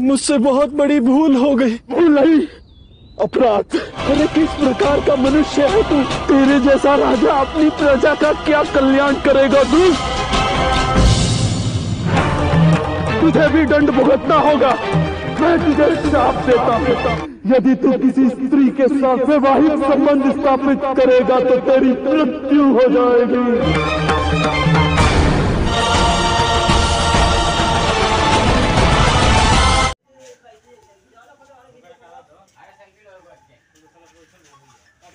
मुझसे बहुत बड़ी भूल हो गई। भूल नहीं। अपराध। अरे किस प्रकार का मनुष्य है तू? तेरे जैसा राजा अपनी प्रजा का क्या कल्याण करेगा, तू? तुझे भी दंड भुगतना होगा। मैं तुझे श्राप देता हूँ। यदि तू किसी स्त्री के साथ वैवाहिक संबंध स्थापित करेगा तो तेरी मृत्यु हो जाएगी।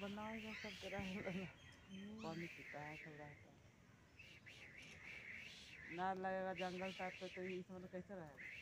बनाएगा सब तरह पानी पीता है सब रहता है। ना लगेगा जंगल टाइप का तो इसमें कैसे रहेगा?